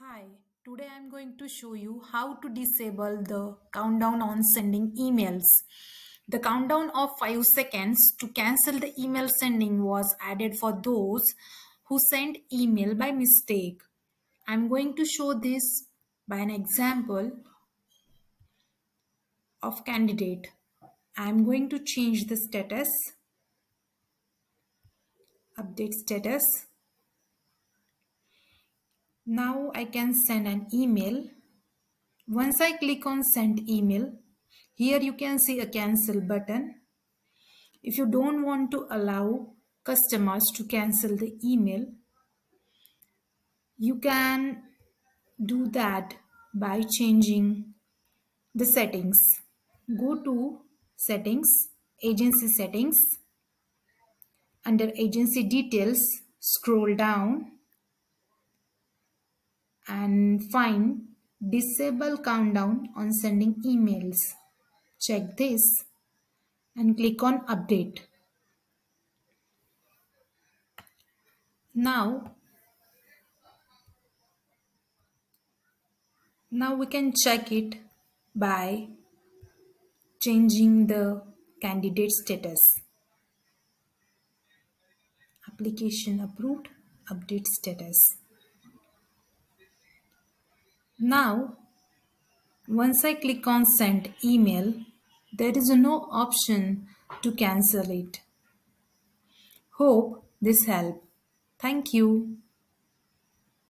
Hi, today I'm going to show you how to disable the countdown on sending emails. The countdown of 5 seconds to cancel the email sending was added for those who sent email by mistake. I'm going to show this by an example of candidate. I'm going to change the status, update status now I can send an email. Once I click on send email, here you can see a cancel button. If you don't want to allow customers to cancel the email, you can do that by changing the settings. Go to settings, agency settings. Under agency details, scroll down and find disable countdown on sending emails. Check this and click on update. Now, now we can check it by changing the candidate status. Application approved, update status. Now, once I click on send email, there is no option to cancel it. Hope this helped. Thank you.